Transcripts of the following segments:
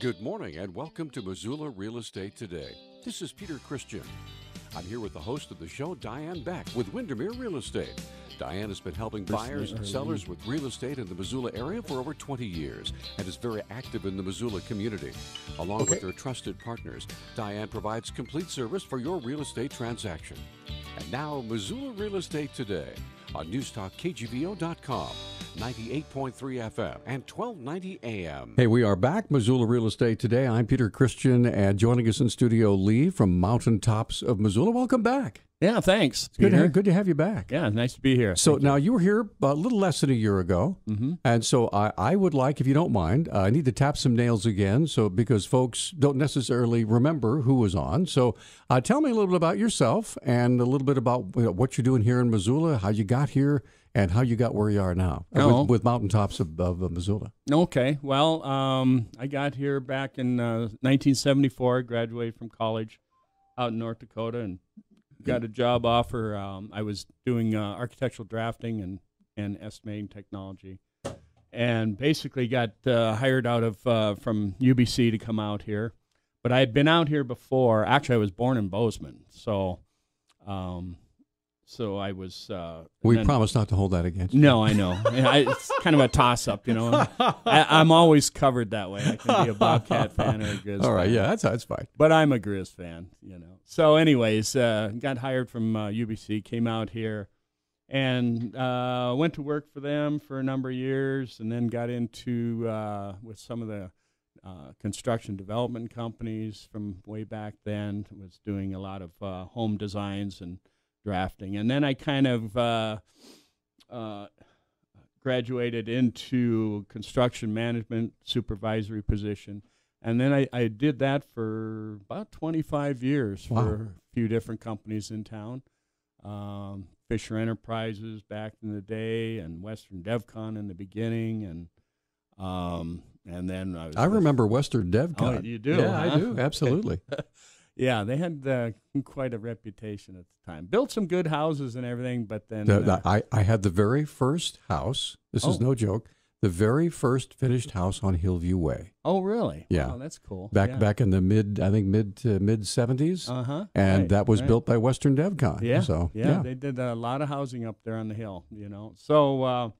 Good morning and welcome to Missoula Real Estate Today. This is Peter Christian. I'm here with the host of the show, Diane Beck, with Windermere Real Estate. Diane has been helping buyers and sellers with real estate in the Missoula area for over 20 years and is very active in the Missoula community. Along Okay. with her trusted partners, Diane provides complete service for your real estate transaction. And now, Missoula Real Estate Today on NewsTalkKGVO.com, 98.3 FM and 1290 AM. Hey, we are back, Missoula Real Estate Today. I'm Peter Christian, and joining us in studio, Lee from Mountaintops of Missoula. Welcome back. Yeah, thanks. Good to, have, good to have you back. Yeah, nice to be here. So now you were here a little less than a year ago, Mm-hmm. and so I, I would like, if you don't mind, uh, I need to tap some nails again, so because folks don't necessarily remember who was on. So uh, tell me a little bit about yourself and a little bit about you know, what you're doing here in Missoula, how you got here, and how you got where you are now uh, Oh. with, with Mountaintops of, of uh, Missoula. Okay. Well, um, I got here back in uh, 1974. Graduated from college out in North Dakota and got a job offer. Um, I was doing uh, architectural drafting and, and estimating technology, and basically got uh, hired out of uh, from UBC to come out here. But I had been out here before. Actually, I was born in Bozeman, so. Um, so I was. Uh, We then- promise not to hold that against you. No, I know. I, it's kind of a toss up, you know. I, I'm always covered that way. I can be a Bobcat fan or a Grizz All right, fan. yeah, that's that's fine. But I'm a Grizz fan, you know. So, anyways, uh, got hired from uh, UBC, came out here, and uh, went to work for them for a number of years, and then got into uh, with some of the uh, construction development companies from way back then. Was doing a lot of uh, home designs and drafting, and then I kind of uh, uh, graduated into construction management supervisory position. And then I, I did that for about 25 years Wow. for a few different companies in town. Um, Fisher Enterprises back in the day, and Western DevCon in the beginning, and um, and then I was I remember Western DevCon. Oh, you do, Yeah, I do. Absolutely. yeah, they had uh, quite a reputation at the time. Built some good houses and everything, but then The- the- uh, I, I had the very first house. This is Oh. no joke. The very first finished house on Hillview Way. oh really? Yeah. wow, that's cool. Back yeah. back in the mid, I think mid to mid seventies, Uh huh. and that was built by Western DevCon. Yeah, So yeah, they did a lot of housing up there on the hill, you know. So uh,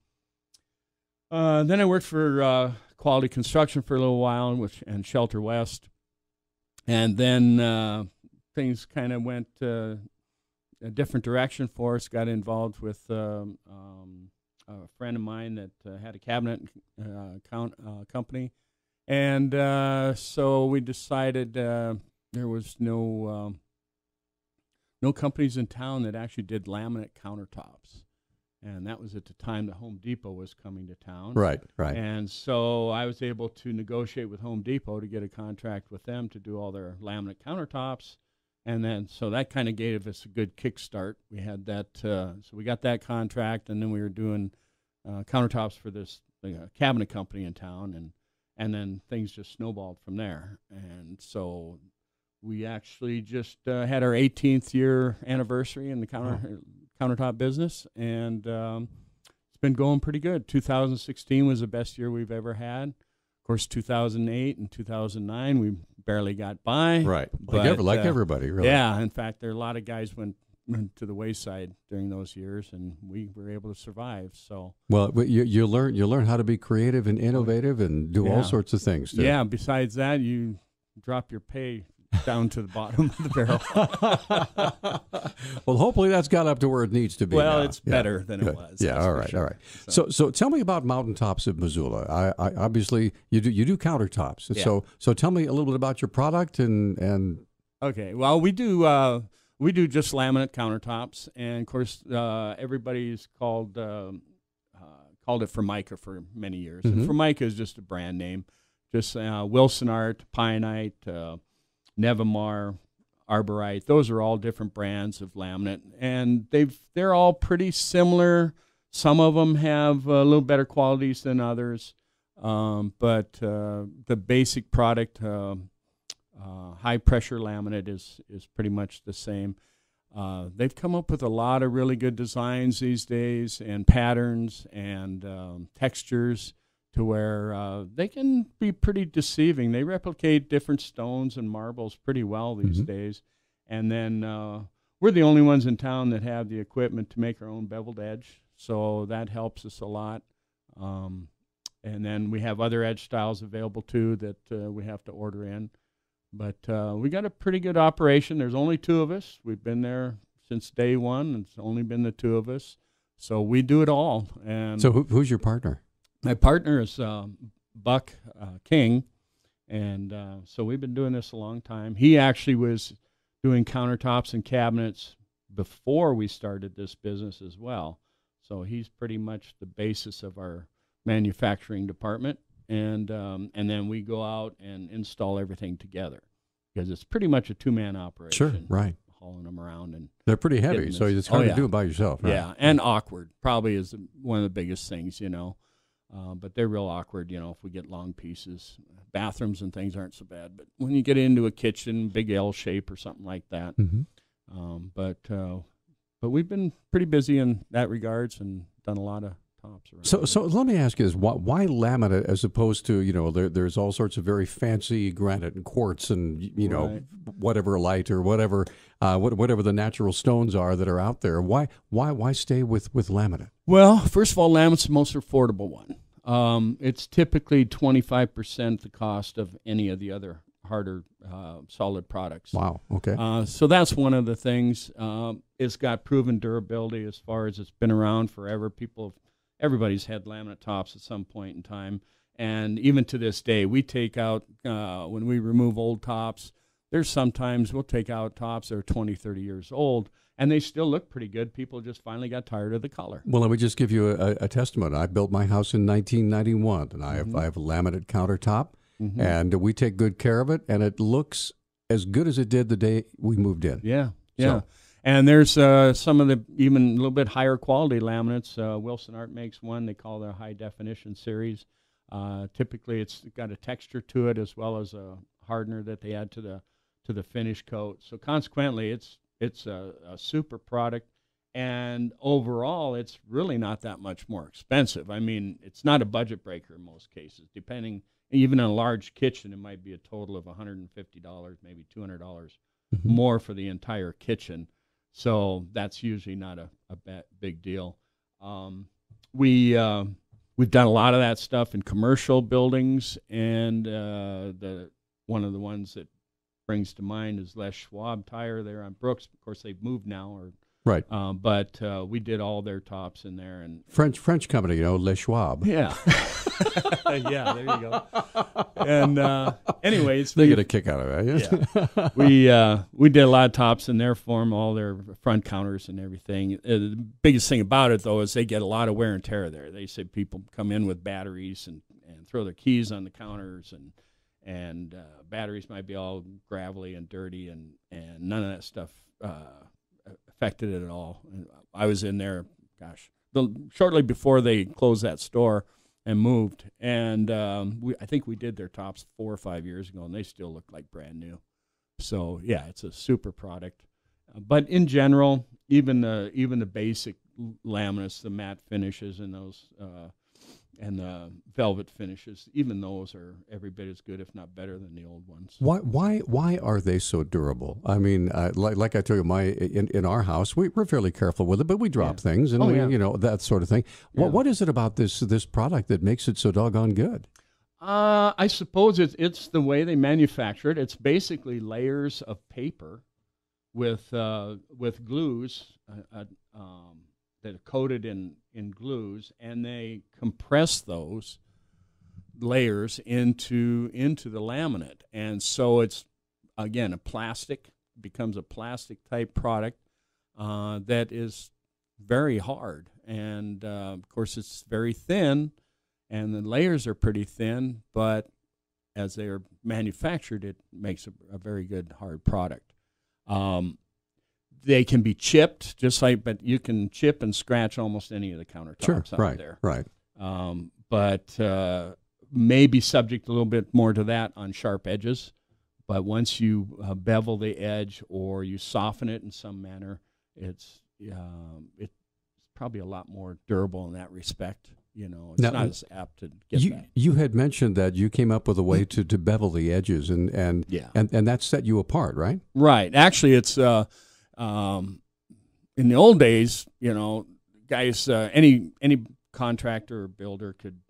uh, then I worked for uh, Quality Construction for a little while, which and Shelter West, and then uh, things kind of went uh, a different direction for us. Got involved with um, um, a friend of mine that uh, had a cabinet uh, count, uh, company, and so we decided there was no. Um, no companies in town that actually did laminate countertops. And that was at the time that Home Depot was coming to town. right, right. And so I was able to negotiate with Home Depot to get a contract with them to do all their laminate countertops. And then, so that kind of gave us a good kickstart. We had that, uh, so we got that contract, and then we were doing uh, countertops for this uh, cabinet company in town, and and then things just snowballed from there. And so we actually just uh, had our 18th year anniversary in the counter countertop business, and um, it's been going pretty good. 2016 was the best year we've ever had. Of course, 2008 and 2009 we barely got by. right. Like, but, ever, like uh, everybody, really. Yeah, in fact, there are a lot of guys went, to the wayside during those years, and we were able to survive. So Well, you, you learn you learn how to be creative and innovative and do all sorts of things. Too. yeah. Besides that, you drop your pay down to the bottom of the barrel. well, hopefully that's got up to where it needs to be. Well, now. it's Yeah. better than Good. it was. Yeah, all right, sure. all right. So, so tell me about mountaintops of Missoula. I, I obviously you do you do countertops. Yeah. So, so tell me a little bit about your product and and Okay. Well, we do uh, we do just laminate countertops, and of course, uh, everybody's called um uh, called it Formica for many years. Mhm. And Formica is just a brand name. Just uh, Wilsonart, Pionite, uh, Nevamar, Arborite. Those are all different brands of laminate, and they've they're all pretty similar. Some of them have a little better qualities than others, um, but uh, the basic product. um uh, high pressure laminate is is pretty much the same. Uh, they've come up with a lot of really good designs these days and patterns and um, textures to where uh, they can be pretty deceiving. They replicate different stones and marbles pretty well these Mhm. days. And then uh, we're the only ones in town that have the equipment to make our own beveled edge, so that helps us a lot. Um, and then we have other edge styles available too that uh, we have to order in. But uh, we got a pretty good operation. There's only two of us. We've been there since day one. It's only been the two of us, so we do it all. And So who, who's your partner? My partner is um, Buck uh, King, and uh, so we've been doing this a long time. He actually was doing countertops and cabinets before we started this business as well. So he's pretty much the basis of our manufacturing department, and um, and then we go out and install everything together because it's pretty much a two man operation. Sure, right. Hauling them around and They're pretty heavy, so it's hard oh, to do it by yourself. Right? yeah, and awkward probably is one of the biggest things, you know. Uh, but they're real awkward, you know, if we get long pieces. Bathrooms and things aren't so bad, but when you get into a kitchen, big L shape or something like that. hmm Um, but uh, but we've been pretty busy in that regards and done a lot of tops. Around So, here. so let me ask you this: why, why laminate as opposed to you know there, there's all sorts of very fancy granite and quartz and you know Right. whatever light or whatever uh, what, whatever the natural stones are that are out there. Why why why stay with with laminate? Well, first of all, laminate's the most affordable one. Um, it's typically 25% the cost of any of the other harder uh, solid products. Wow. Okay. Uh, so that's one of the things. Um, it's got proven durability as far as it's been around forever. People, everybody's had laminate tops at some point in time, and even to this day, we take out uh, when we remove old tops. There's sometimes we'll take out tops that are 20, 30 years old, and they still look pretty good. People just finally got tired of the color. Well, let me just give you a, a testament. I built my house in 1991, and I have Mm-hmm. I have a laminate countertop, and we take good care of it, and it looks as good as it did the day we moved in. Yeah, yeah. So- And there's uh, some of the even a little bit higher quality laminates. Uh, Wilsonart makes one. They call their high definition series. Uh, typically, it's got a texture to it as well as a hardener that they add to the to the finish coat. So consequently, it's it's a, a super product. And overall, it's really not that much more expensive. I mean, it's not a budget breaker in most cases. Depending, even in a large kitchen, it might be a total of $150, maybe $200 Mm-hmm. more for the entire kitchen. So that's usually not a, a big deal. Um, we uh, we've done a lot of that stuff in commercial buildings, and uh, the one of the ones that brings to mind is Les Schwab Tire there on Brooks. Of course, they've moved now, or Right. uh, but uh, we did all their tops in there, and French French company, you know, Le Schwab. yeah, yeah, there you go. And uh, anyways, They we- get a kick out of that. yeah. we uh, we did a lot of tops in their form, all their front counters and everything. Uh, the biggest thing about it though is they get a lot of wear and tear there. They say people come in with batteries and, and throw their keys on the counters and and uh, batteries might be all gravelly and dirty and and none of that stuff uh, affected it at all. I was in there, gosh, the, shortly before they closed that store and moved, and um, we I think we did their tops four or five years ago, and they still look like brand new. So yeah, it's a super product. But in general, even the even the basic laminates, the matte finishes, and those uh, and the velvet finishes, even those are every bit as good, if not better, than the old ones. Why why why are they so durable? I mean, uh, like like I told you, my in, in our house we, we're fairly careful with it, but we drop Yeah. things and Oh, we, yeah. you know that sort of thing. Yeah. What what is it about this this product that makes it so doggone good? Uh, I suppose it's it's the way they manufacture it. It's basically layers of paper with uh, with glues uh, uh, um, that are coated in in glues, and they compress those layers into into the laminate, and so it's again a plastic becomes a plastic type product uh, that is very hard, and uh, of course it's very thin and the layers are pretty thin, but as they are manufactured, it makes a, a very good hard product. Um, they can be chipped, just like, but you can chip and scratch almost any of the countertops Sure, out right, there. right. Um, but uh, may be subject a little bit more to that on sharp edges. But once you uh, bevel the edge or you soften it in some manner, it's um, it's probably a lot more durable in that respect. You know, it's Now, not as apt to get You that. you had mentioned that you came up with a way to, to bevel the edges and and, Yeah. and and that set you apart, right? Right. Actually, it's uh, um, in the old days. You know, guys, uh, any any contractor or builder could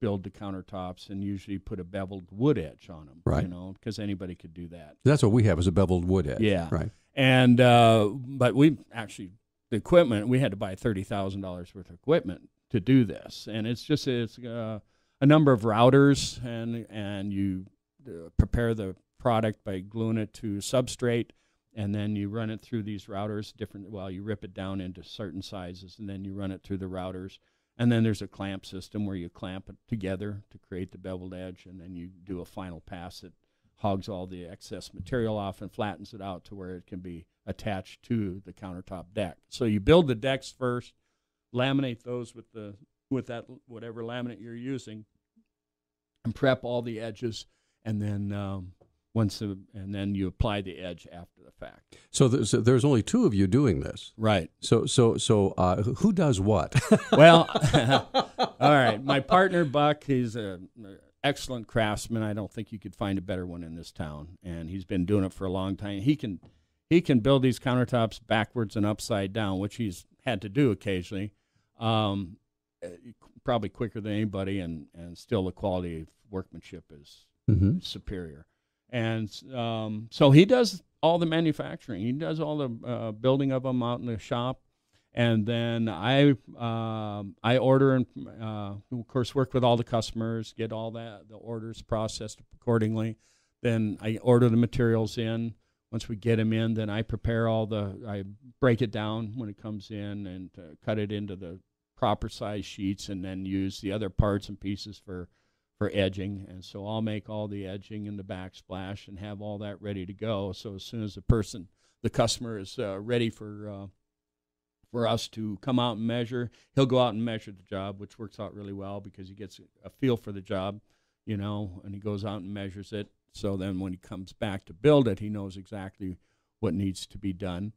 build the countertops and usually put a beveled wood edge on them. Right. You know, because anybody could do that. That's what we have is a beveled wood edge. Yeah. Right. And uh, but we actually the equipment we had to buy thirty thousand dollars worth of equipment to do this, and it's just it's uh, a number of routers, and and you uh, prepare the product by gluing it to substrate, and then you run it through these routers. Different well, you rip it down into certain sizes, and then you run it through the routers. And then there's a clamp system where you clamp it together to create the beveled edge, and then you do a final pass that hogs all the excess material off and flattens it out to where it can be attached to the countertop deck. So you build the decks first, laminate those with the with that whatever laminate you're using, and prep all the edges, and then um, once the, and then you apply the edge after the fact. So there's, there's only two of you doing this. Right. So so so uh, who does what? Well, all right. My partner Buck, he's a excellent craftsman. I don't think you could find a better one in this town, and he's been doing it for a long time. He can he can build these countertops backwards and upside down, which he's had to do occasionally. Um, eh, probably quicker than anybody, and and still the quality of workmanship is hmm superior. And um, so he does all the manufacturing. He does all the uh, building of them out in the shop. And then I um, I order and uh, of course work with all the customers, get all that the orders processed accordingly. Then I order the materials in. Once we get them in, then I prepare all the I break it down when it comes in and uh, cut it into the proper size sheets, and then use the other parts and pieces for for edging. And so I'll make all the edging and the backsplash and have all that ready to go. So as soon as the person, the customer is uh, ready for uh, for us to come out and measure, he'll go out and measure the job, which works out really well because he gets a feel for the job, you know, and he goes out and measures it. So then when he comes back to build it, he knows exactly what needs to be done.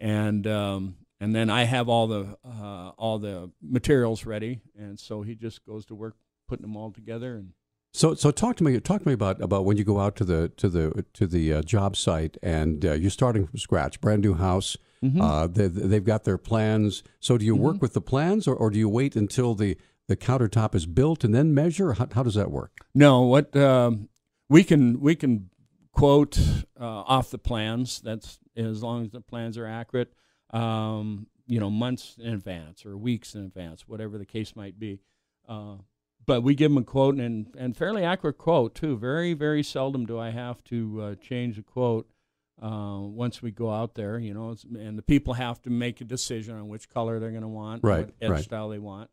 And um, and then I have all the uh, all the materials ready, and so he just goes to work putting them all together and So so talk to me talk to me about about when you go out to the to the to the uh, job site and uh, you're starting from scratch, brand new house. Mm-hmm. Uh, they, they've got their plans. So do you work with the plans, or, or do you wait until the the countertop is built and then measure? How, how does that work? No, what um, we can we can quote uh, off the plans. That's as long as the plans are accurate. Um, you know, months in advance or weeks in advance, whatever the case might be. But we give them a quote and and fairly accurate quote too. Very very seldom do I have to uh, change a quote uh, once we go out there. You know, it's, and the people have to make a decision on which color they're going to want, Right, what edge right. style they want,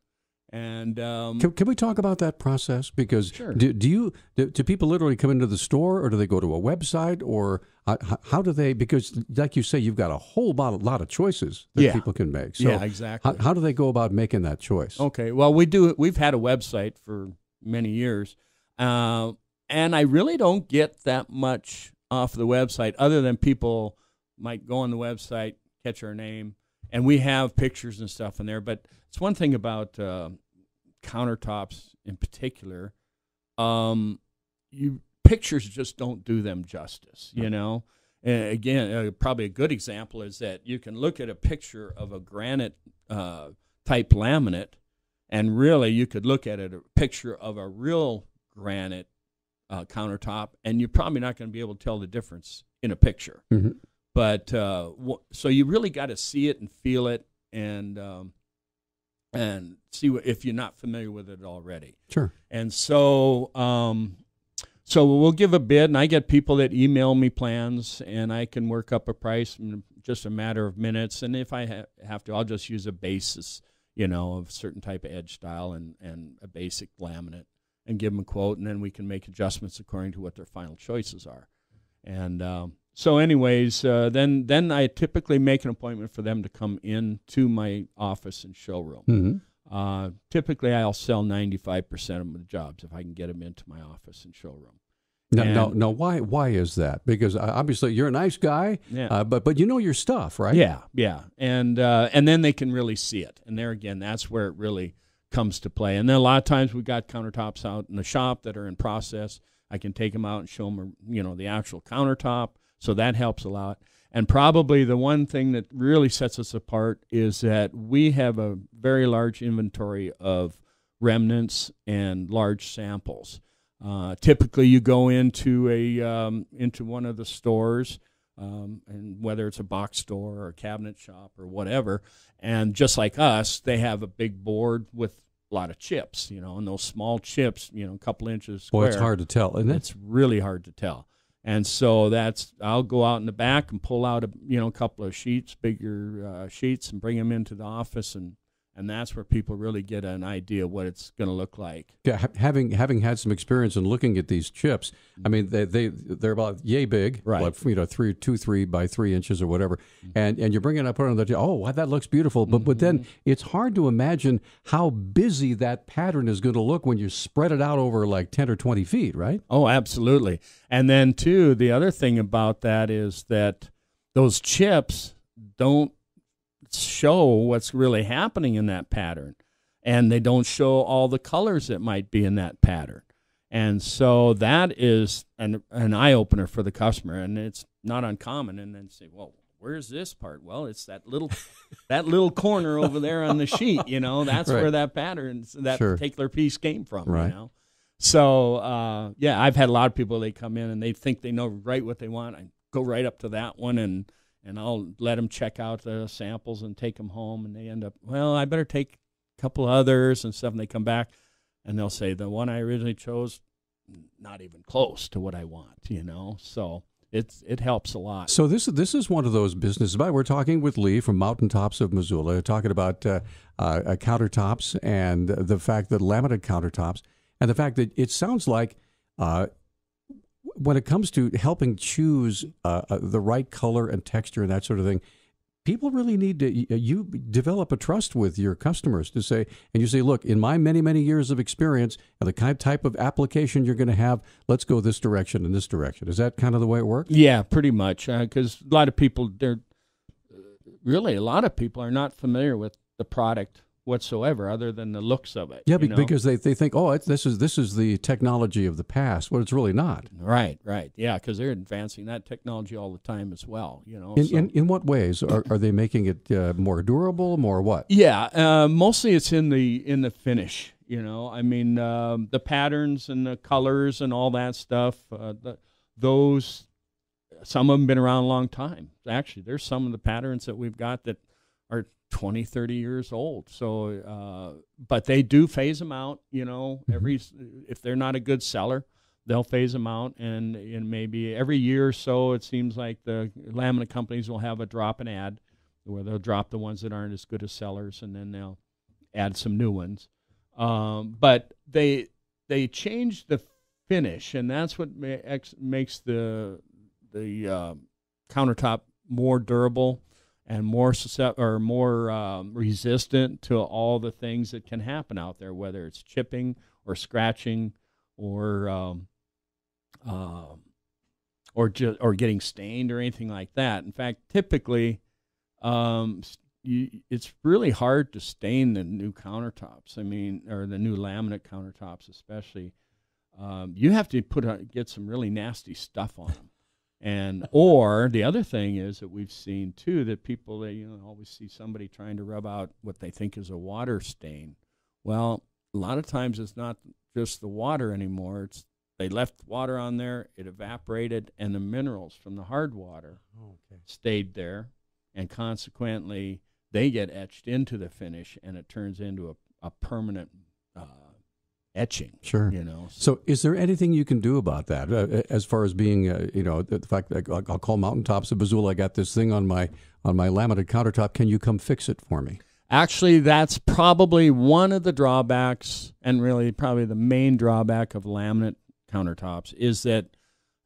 and um, Can, can we talk about that process? Because Sure. do, do you do, do people literally come into the store, or do they go to a website, or uh, how do they? Because like you say, you've got a whole lot, lot of choices that Yeah. people can make. So yeah, exactly. how, how do they go about making that choice? Okay. Well, we do. We've had a website for many years, uh, and I really don't get that much off the website, other than people might go on the website, catch our name, and we have pictures and stuff in there. But it's one thing about uh, countertops in particular. Um, you pictures just don't do them justice. You know. And again, uh, probably a good example is that you can look at a picture of a granite uh, type laminate, and really you could look at it, a picture of a real granite uh, countertop, and you're probably not going to be able to tell the difference in a picture. Mhm. But uh, wh- so you really got to see it and feel it, and um, and see what, if you're not familiar with it already. Sure. And so, um, so we'll give a bid, and I get people that email me plans, and I can work up a price in just a matter of minutes. And if I ha- have to, I'll just use a basis, you know, of certain type of edge style and and a basic laminate, and give them a quote, and then we can make adjustments according to what their final choices are. And um, so, anyways, uh, then then I typically make an appointment for them to come in to my office and showroom. hmm Uh, typically, I'll sell 95% of the jobs if I can get them into my office and showroom. No, now, And- now, why why is that? Because uh, obviously you're a nice guy, Yeah. uh, but but you know your stuff, right? Yeah, yeah, and uh, and then they can really see it, and there again, that's where it really comes to play. And then a lot of times we've got countertops out in the shop that are in process. I can take them out and show them, you know, the actual countertop. So that helps a lot. And probably the one thing that really sets us apart is that we have a very large inventory of remnants and large samples. Uh, typically, you go into a um, into one of the stores, um, and whether it's a box store or a cabinet shop or whatever, and just like us, they have a big board with a lot of chips, you know, and those small chips, you know, a couple inches square. Boy, it's hard to tell, isn't it? It's really hard to tell. And so that's I'll go out in the back and pull out a you know a couple of sheets, bigger uh, sheets, and bring them into the office and and that's where people really get an idea what it's going to look like. Yeah, having having had some experience in looking at these chips, I mean they they they're about yay big, right? Like, you know, three two three by three inches or whatever, mm-hmm. and and you're bringing it up on the oh wow, that looks beautiful, but mm-hmm. but then mm-hmm. it's hard to imagine how busy that pattern is going to look when you spread it out over like ten or twenty feet, right? Oh, absolutely. And then too, the other thing about that is that those chips don't show what's really happening in that pattern. And they don't show all the colors that might be in that pattern. And so that is an, an eye opener for the customer. And it's not uncommon. And then say, well, where's this part? Well, it's that little that little corner over there on the sheet. You know, that's right. where that pattern, that sure. particular piece came from. Right. You know? So uh, yeah, I've had a lot of people. They come in and they think they know right what they want. I go right up to that one and and I'll let them check out the samples and take them home. And they end up, well, I better take a couple others and stuff. And they come back and they'll say, the one I originally chose, not even close to what I want, you know? So it's it helps a lot. So this is this is one of those businesses. But we're talking with Lee from Mountaintops of Missoula, talking about uh, uh, countertops and the fact that laminate countertops, and the fact that it sounds like uh, when it comes to helping choose uh, uh, the right color and texture and that sort of thing, people really need to you develop a trust with your customers to say and you say look in my many many years of experience and the kind type of application you're going to have let's go this direction and this direction. Is that kind of the way it works? Yeah pretty much because uh, a lot of people they're really a lot of people are not familiar with the product whatsoever other than the looks of it. Yeah, because they, they think, oh, this is this is the technology of the past. Well, it's really not. Right, right. Yeah, because they're advancing that technology all the time as well. You know. In so. in, in what ways are, are they making it uh, more durable, more what? Yeah, uh, mostly it's in the in the finish. You know, I mean, um, the patterns and the colors and all that stuff. Uh, the, those some of them been around a long time. Actually, there's some of the patterns that we've got that are 20, 30 years old. So, uh, but they do phase them out. You know, mm-hmm. every if they're not a good seller, they'll phase them out, and and maybe every year or so, it seems like the laminate companies will have a drop and add, where they'll drop the ones that aren't as good as sellers, and then they'll add some new ones. Um, but they they change the finish, and that's what makes the the uh, countertop more durable and more or more um, resistant to all the things that can happen out there, whether it's chipping or scratching or um, uh, or just or getting stained or anything like that. In fact, typically, um, you, it's really hard to stain the new countertops. I mean, or the new laminate countertops, especially. Um, you have to put a, get some really nasty stuff on them and or the other thing is that we've seen too that people they you know always see somebody trying to rub out what they think is a water stain. Well a lot of times it's not just the water anymore. It's they left water on there it evaporated and the minerals from the hard water okay. stayed there. And consequently they get etched into the finish and it turns into a, a permanent uh, etching. Sure. You know. So, is there anything you can do about that, uh, as far as being, uh, you know, the fact that I'll call Mountaintops of Missoula. I got this thing on my on my laminated countertop. Can you come fix it for me? Actually, that's probably one of the drawbacks, and really probably the main drawback of laminate countertops is that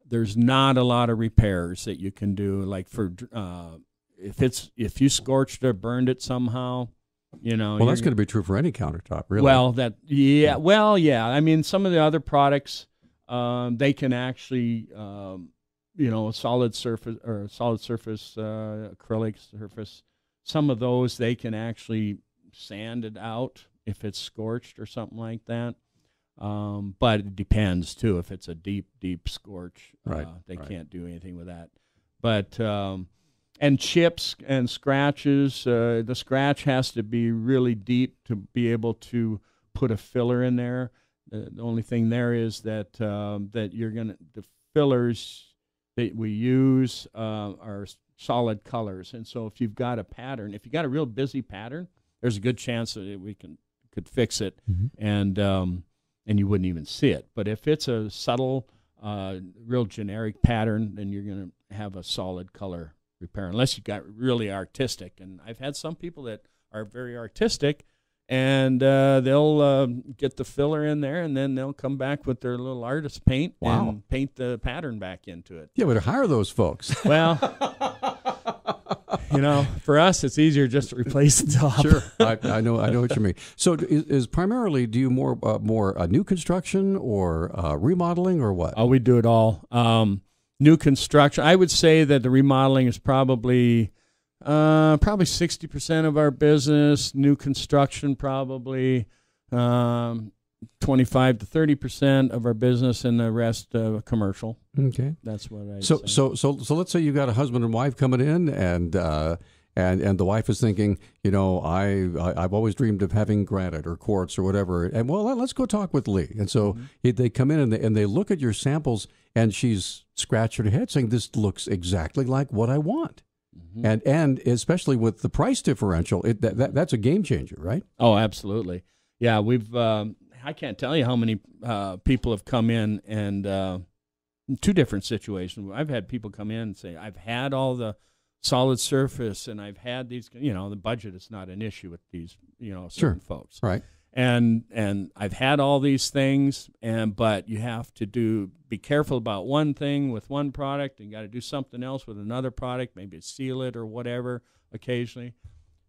there's not a lot of repairs that you can do. Like for uh, if it's if you scorched or burned it somehow, you know, well, that's going to be true for any countertop, really. Well, that yeah, well, yeah. I mean, some of the other products, um, they can actually, um, you know, solid surface or solid surface uh, acrylic surface. Some of those they can actually sand it out if it's scorched or something like that. Um, but it depends too. If it's a deep, deep scorch, Right, uh, they right. can't do anything with that. But um, and chips and scratches, uh, the scratch has to be really deep to be able to put a filler in there. The, the only thing there is that um, that you're gonna the fillers that we use uh, are solid colors, and so if you've got a pattern, if you got a real busy pattern, there's a good chance that we can could fix it, Mhm. and um, and you wouldn't even see it. But if it's a subtle, uh, real generic pattern, then you're gonna have a solid color repair, unless you got really artistic. And I've had some people that are very artistic and uh, they'll uh, get the filler in there, and then they'll come back with their little artist paint Wow. and paint the pattern back into it. Yeah, but hire those folks. Well, you know, for us, it's easier just to replace the top. Sure, I, I know. I know what you mean. So, is, is primarily do you more uh, more uh, new construction or uh, remodeling or what? Oh, we do it all. Um, new construction. I would say that the remodeling is probably uh, probably sixty percent of our business. New construction probably um, twenty-five to thirty percent of our business, and the rest uh, commercial. Okay. That's what I. So, so, so, so, let's say you got a husband and wife coming in, and uh, and and the wife is thinking, you know, I, I I've always dreamed of having granite or quartz or whatever, and well, let- let's go talk with Lee. And so he, they come in and they, and they look at your samples, and she's scratching her head, saying, "This looks exactly like what I want." And and especially with the price differential, it, that, that that's a game changer, right? Oh, absolutely. Yeah, we've. Um, I can't tell you how many uh, people have come in and uh, two different situations. I've had people come in and say, "I've had all the solid surface, and I've had these." You know, the budget is not an issue with these. You know, Sure. certain folks Right. and and I've had all these things and but you have to do be careful about one thing with one product and got to do something else with another product maybe seal it or whatever occasionally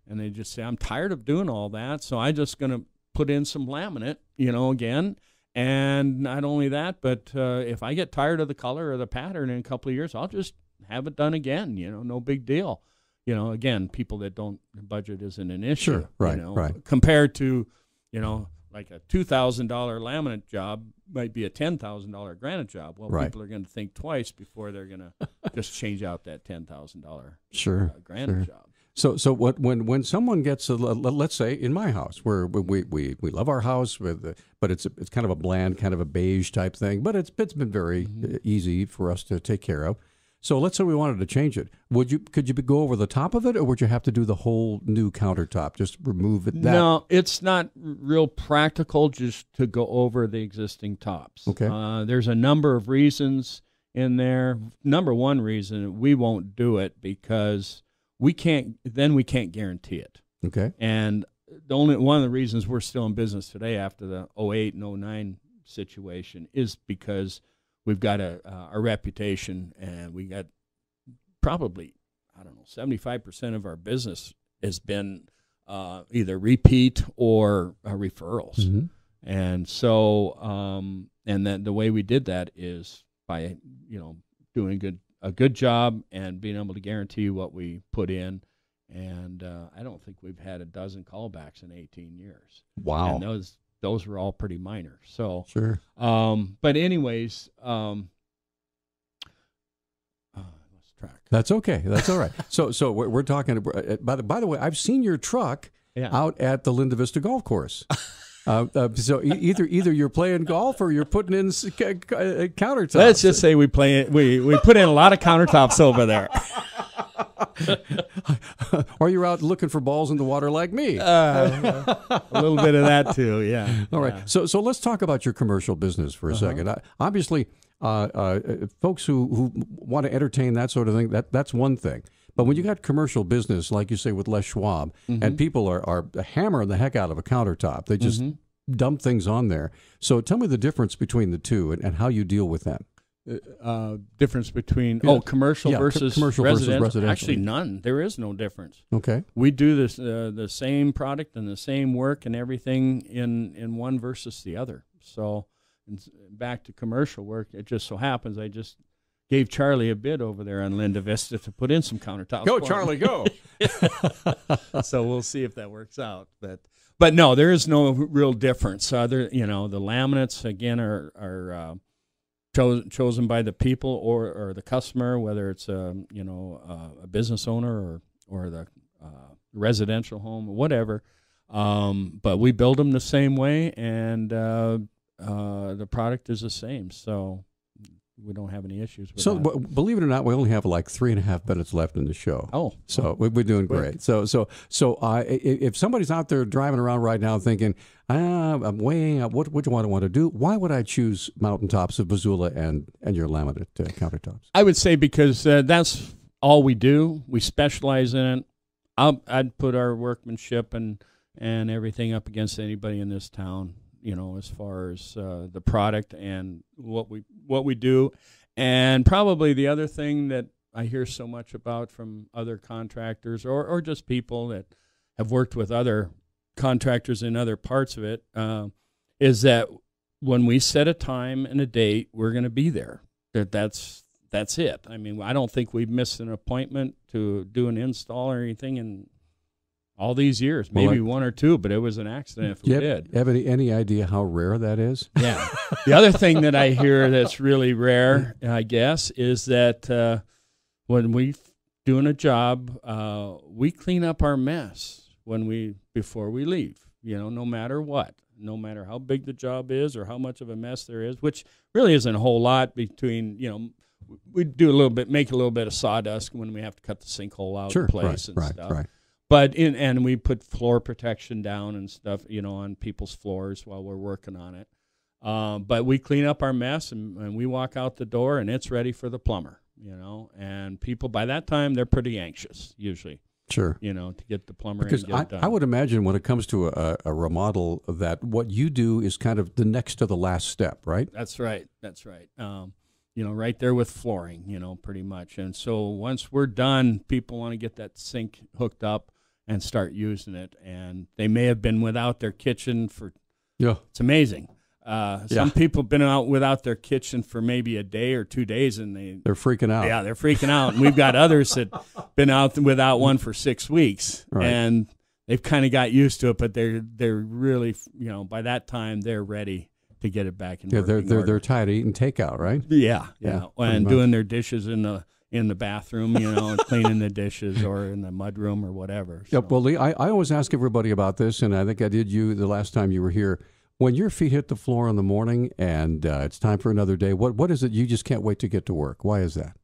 and they just say I'm tired of doing all that so I'm just going to put in some laminate you know again and not only that but uh, if I get tired of the color or the pattern in a couple of years I'll just have it done again you know no big deal you know again people that don't budget isn't an issue Sure, right, you know, right. compared to you know, like a two thousand dollar laminate job might be a ten thousand dollar granite job. Well, Right. people are going to think twice before they're going to just change out that ten thousand dollar Sure. uh, granite sure. job. So, so what, when when someone gets a, let- let's say in my house where we we, we love our house with, but it's it's kind of a bland, kind of a beige type thing, but it's it's been very uh, easy for us to take care of. So let's say we wanted to change it. Would you could you go over the top of it, or would you have to do the whole new countertop? Just remove it. That, No, it's not real practical just to go over the existing tops. Okay. Uh, there's a number of reasons in there. Number one reason we won't do it because we can't. Then we can't guarantee it. Okay. And the only one of the reasons we're still in business today after the 08 and 09 situation is because we've got a uh, a reputation and we got probably I don't know 75% of our business has been uh, either repeat or uh, referrals. Mhm. And so um, and then the way we did that is by you know doing good a good job and being able to guarantee what we put in and uh, I don't think we've had a dozen callbacks in 18 years. Wow. And those those were all pretty minor. So, Sure. um, but anyways, um, uh, track. That's okay. That's all right. so so we're, we're talking. uh, By the by the way, I've seen your truck Yeah. out at the Linda Vista Golf Course. Uh, uh, so e- either either you're playing golf or you're putting in s- c- c- uh, countertops. Let's just say we play we we put in a lot of countertops over there. or you're out looking for balls in the water like me. Uh, a little bit of that too. Yeah. All right. Yeah. So so let's talk about your commercial business for a Uh-huh. second. Uh, obviously, uh, uh, folks who, who want to entertain that sort of thing, that that's one thing. But when you got commercial business, like you say with Les Schwab, Mm-hmm. and people are, are hammering the heck out of a countertop, they just dump things on there. So tell me the difference between the two and, and how you deal with that. Uh, difference between Yeah. oh commercial Yeah, co- versus commercial versus residential. residential. Actually, none. There is no difference. Okay. We do this uh, the same product and the same work and everything in in one versus the other. So and back to commercial work, it just so happens I just gave Charlie a bid over there on Linda Vista to put in some countertops. Go, for. Charlie, go. so we'll see if that works out. But but no, there is no real difference. Other, you know, the laminates again are are uh, cho- chosen by the people or, or the customer, whether it's a you know uh, a business owner or or the uh, residential home whatever. Um, but we build them the same way, and uh, uh, the product is the same. So we don't have any issues with So, that. b- believe it or not, we only have like three and a half minutes left in the show. oh, So we- we're doing Quick. great. So so so uh, i- i- if somebody's out there driving around right now thinking, ah, I'm weighing up what what do I want to want to do, why would I choose Mountaintops of Missoula and and your laminate uh, countertops? I would say because uh, that's all we do. We specialize in it. I'll, I'd put our workmanship and and everything up against anybody in this town. You know, as far as uh, the product and what we what we do, and probably the other thing that I hear so much about from other contractors or or just people that have worked with other contractors in other parts of it uh, is that when we set a time and a date, we're going to be there. That that's that's it. I mean, I don't think we've missed an appointment to do an install or anything in all these years. Well, Maybe I- one or two, but it was an accident if we did. have any, any idea how rare that is? Yeah. the other thing that I hear that's really rare, I guess, is that uh, when we doing a job, uh, we clean up our mess when we before we leave. You know, no matter what, no matter how big the job is or how much of a mess there is, which really isn't a whole lot between. You know, we do a little bit, make a little bit of sawdust when we have to cut the sinkhole out Sure, place right, and right, stuff right. But in and we put floor protection down and stuff you know on people's floors while we're working on it um, but we clean up our mess and, and we walk out the door and it's ready for the plumber you know and people by that time they're pretty anxious usually Sure. you know to get the plumber Because and get I, it done I would imagine when it comes to a, a remodel that what you do is kind of the next to the last step, right? That's right. That's right. Um, you know, right there with flooring, you know, pretty much. And so once we're done, people want to get that sink hooked up and start using it. And they may have been without their kitchen for, Yeah. it's amazing. Uh, some Yeah. people have been out without their kitchen for maybe a day or two days and they, They're freaking out. yeah, they're freaking out. And we've got others that been out without one for six weeks, Right. and they've kind of got used to it. But they're they're really, you know, by that time they're ready to get it back in. Yeah, they're they're order. they're tired of eating takeout, right? yeah, Yeah, yeah, and much. doing their dishes in the in the bathroom, you know, cleaning the dishes or in the mud room or whatever. So- well, Lee, I, I always ask everybody about this, and I think I did you the last time you were here. When your feet hit the floor in the morning and uh, it's time for another day, what what is it you just can't wait to get to work? Why is that?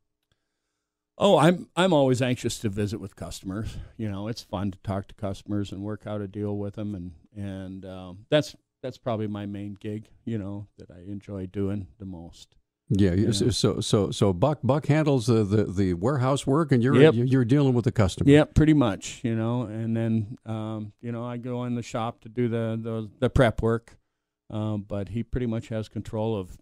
Oh, I'm I'm always anxious to visit with customers. You know, it's fun to talk to customers and work out a deal with them, and and um, that's that's probably my main gig. You know, that I enjoy doing the most. Yeah, you- so so so Buck Buck handles the, the, the warehouse work, and you're Yep. you're you're dealing with the customer. Yeah, pretty much. You know, and then um, you know I go in the shop to do the the, the prep work, um, but he pretty much has control of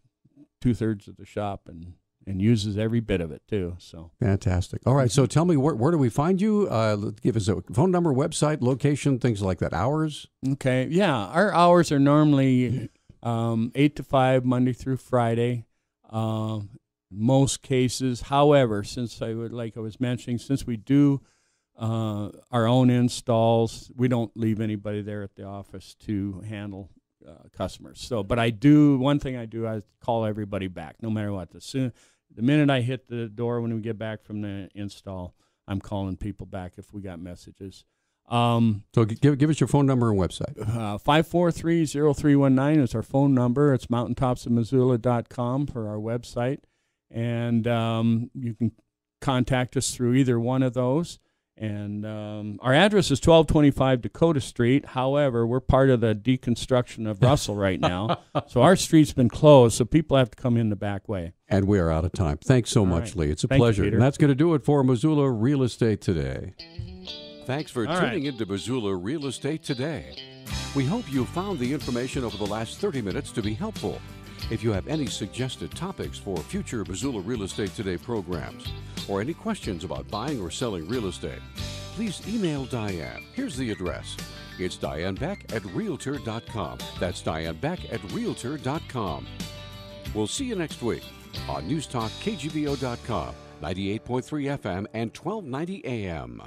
two thirds of the shop and and uses every bit of it too. So. Fantastic. All right, so tell me where where do we find you? Uh, give us a phone number, website, location, things like that. Hours. Okay. Yeah, our hours are normally um, eight to five, Monday through Friday. Um, most cases, however, since I would like I was mentioning, since we do uh, our own installs, we don't leave anybody there at the office to handle uh, customers. So, but I do one thing I do I call everybody back, no matter what. The soon, the minute I hit the door when we get back from the install, I'm calling people back if we got messages. Um, So give give us your phone number and website. uh, 543-0319 is our phone number. It's mountaintopsofmissoula.com for our website. And um, you can contact us through either one of those. And um, our address is 1225 Dakota Street. However, we're part of the deconstruction of Russell right now. so our street's been closed, so people have to come in the back way. And we are out of time. Thanks so All much, right. Lee. It's a Thank pleasure. Peter. and that's going to do it for Missoula Real Estate today. Thanks for All tuning right. into Missoula Real Estate today. We hope you found the information over the last 30 minutes to be helpful. If you have any suggested topics for future Missoula Real Estate Today programs, or any questions about buying or selling real estate, please email Diane. Here's the address. It's Diane Beck at Realtor.com. That's Diane Beck at Realtor.com. We'll see you next week on News Talk KGVO.com, 98.3 FM and 1290 AM.